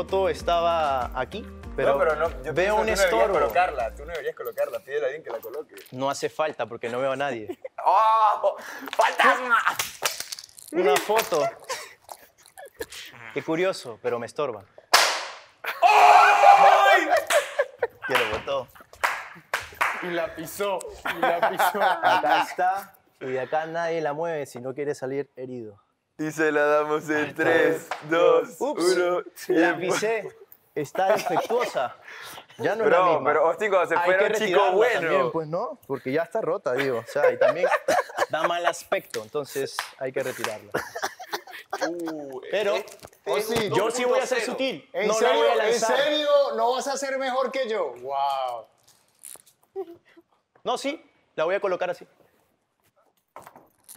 foto estaba aquí, pero, no, pero no, yo veo un que tú no estorbo. colocarla, tú no deberías colocarla, pídele a alguien que la coloque. No hace falta porque no veo a nadie. ¡Oh! ¡Fantasma! Una foto. Qué curioso, pero me estorba. ¿Quién lo botó? Y la pisó, y la pisó. Acá está. Y de acá nadie la mueve si no quiere salir herido. Y se la damos en 3, 2, Ups, 1. la pisé. Está defectuosa. Ya no es la Bro, misma. pero Austin cuando se Hay fue que era un chico retirarla bueno. También, pues no, porque ya está rota, digo. O sea, y también da mal aspecto, entonces hay que retirarla. Pero Austin, yo sí voy a ser sutil. ¿En, no la serio, voy a ¿En lanzar. serio no vas a ser mejor que yo? ¡Wow! No, sí, la voy a colocar así.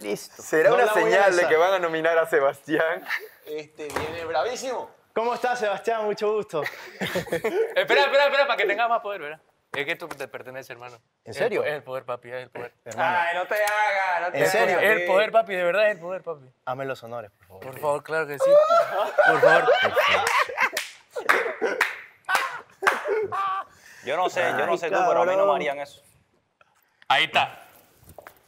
Listo. ¿Será No una señal de que van a nominar a Sebastián? Este viene bravísimo. ¿Cómo estás, Sebastián? Mucho gusto. Espera, espera, espera, para que tengas más poder, ¿verdad? Es que tú te perteneces, hermano. ¿En serio? Es el poder, papi, es el poder. Ay, no te hagas, no te ¿En serio? Es el poder, papi, de verdad es el poder, papi. Hazme los honores, por favor. Por favor, claro que sí. Por favor. Yo no sé, yo no Ay, sé tú, pero a mí no me harían eso. Ahí está.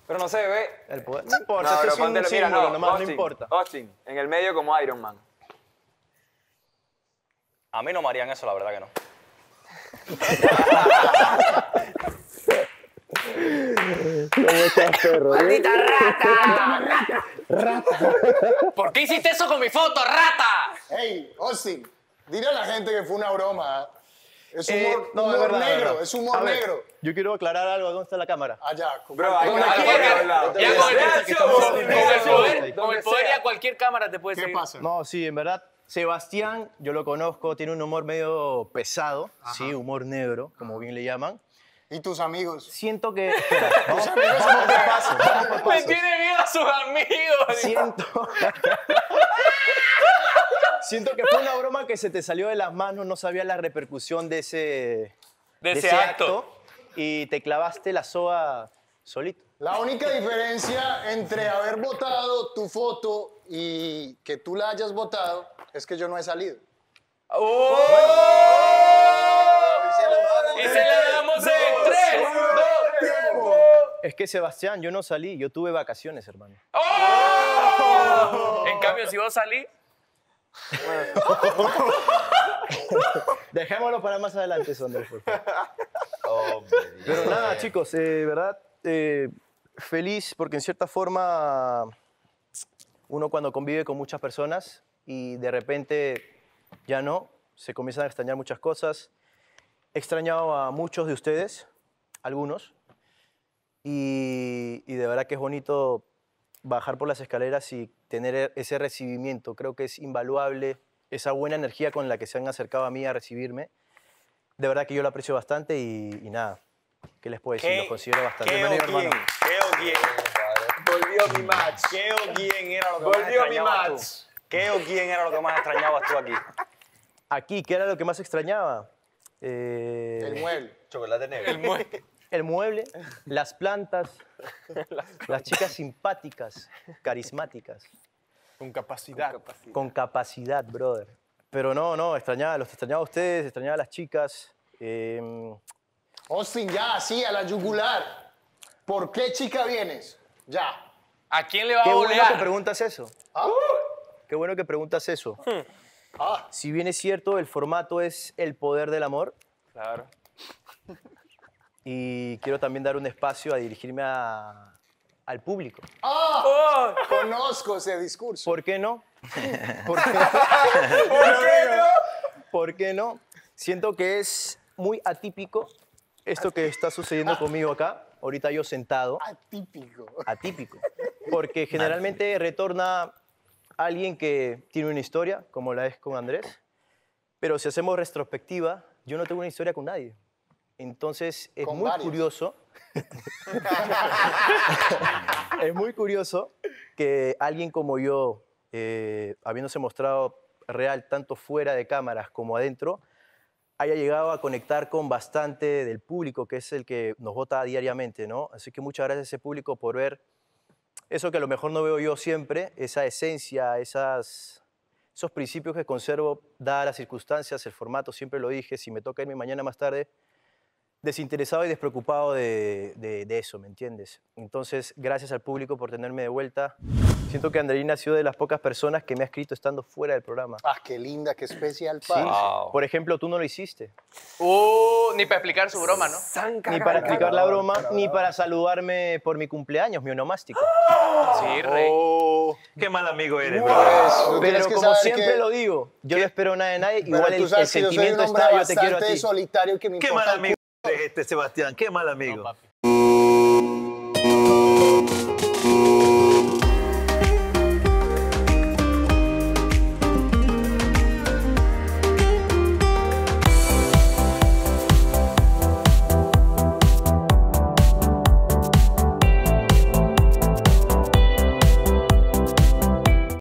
Pero no se ve. El poder. No importa, No, es un póntelo, mira, símbolo, no, nomás Austin, no importa. Austin, en el medio como Iron Man. A mí no me harían eso, la verdad que no. ¿Por qué hiciste eso con mi foto, rata? Hey, Austin, dile a la gente que fue una broma. Es Eh, humor, no, humor es verdad, negro, verdad. es humor ver, negro. Yo quiero aclarar algo. ¿Dónde está la cámara? Allá, con Bro. Ya con el, poder, cualquier cámara te puede ¿Qué seguir. pasa? No, sí, en verdad. Sebastián, yo lo conozco, tiene un humor medio pesado, sí, humor negro, como bien le llaman. ¿Y tus amigos? Siento que. espera, vamos, vamos por paso, vamos por Me paso. tiene miedo a sus amigos. Siento. Siento que fue una broma que se te salió de las manos, no sabía la repercusión de ese, De ese acto. y te clavaste la soga solito. La única diferencia entre haber votado tu foto y que tú la hayas votado es que yo no he salido. Y se la damos en tres, dos, Es que Sebastián, yo no salí, yo tuve vacaciones, hermano. En cambio, si vos salís, Dejémoslo para más adelante, Sonder, por favor. Pero nada, chicos, eh, verdad, eh, feliz porque en cierta forma uno cuando convive con muchas personas y de repente ya no, se comienzan a extrañar muchas cosas. He extrañado a muchos de ustedes, algunos, y, y de verdad que es bonito bajar por las escaleras y tener ese recibimiento. Creo que es invaluable esa buena energía con la que se han acercado a mí a recibirme. De verdad que yo lo aprecio bastante y, y nada, ¿qué les puedo decir? ¿Qué- Lo considero bastante. ¿Qué Bienvenido, hermano. ¿Qué o quién? Volvió mi match. ¿Qué o quién era lo que más Volvió mi extrañabas match. tú? ¿Qué o quién era lo que más extrañabas tú aquí? Aquí, ¿qué era lo que más extrañaba? Eh, El mueble. Chocolate negro. el mueble, las plantas, las chicas simpáticas, carismáticas, Con capacidad. con capacidad, brother. Pero no, no, extrañaba, los extrañaba a ustedes, extrañaba a las chicas. eh, Austin, ya, así, a la yugular. ¿Por qué chica vienes? Ya. ¿a quién le va Qué a bueno que preguntas eso. Qué bueno que preguntas eso. Ah, Si bien es cierto, el formato es el poder del amor Claro. Y quiero también dar un espacio a dirigirme a- al público. ah, conozco ese discurso. ¿Por qué no? ¿Por qué, ¿Por qué no? Siento que es muy atípico esto que está sucediendo conmigo acá, ahorita yo sentado, Atípico. atípico, porque generalmente retorna alguien que tiene una historia, como la es con Andrés, pero si hacemos retrospectiva, yo no tengo una historia con nadie. Entonces es Con muy varios. curioso, es muy curioso que alguien como yo, eh, habiéndose mostrado real tanto fuera de cámaras como adentro, haya llegado a conectar con bastante del público, que es el que nos vota diariamente, ¿no? Así que muchas gracias a ese público por ver eso que a lo mejor no veo yo siempre, esa esencia, esas esos principios que conservo, dadas las circunstancias, el formato, siempre lo dije, si me toca irme mañana más tarde, desinteresado y despreocupado de, de- de eso, ¿me entiendes? Entonces, gracias al público por tenerme de vuelta. Siento que Andreina ha sido de las pocas personas que me ha escrito estando fuera del programa. Ah, qué linda, qué especial, Sí. Wow. Por ejemplo, tú no lo hiciste. Uh, ni para explicar su broma, ¿no? Ni para explicar la broma, ni para saludarme por mi cumpleaños, mi onomástico. Sí, rey. Oh, qué mal amigo eres, Pues, bro. Pero como siempre que- lo digo, yo no espero nada de nadie, pero igual el, el sentimiento está, yo te quiero a ti. solitario que me Qué mal amigo este, este Sebastián. Qué mal amigo.